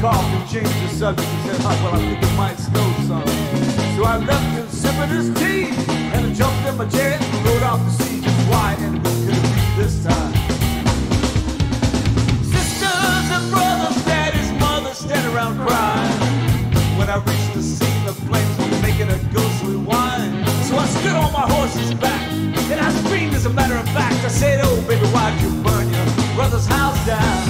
He coughed and changed the subject and said, oh, well, I think it might snow some. So I left him sipping his tea, and I jumped in my jet and rode off to see just why and who could it be this time. Sisters and brothers, daddy's mother, stand around crying. When I reached the scene, the flames were making a ghostly whine. So I stood on my horse's back, and I screamed as a matter of fact. I said, oh, baby, why'd you burn your brother's house down?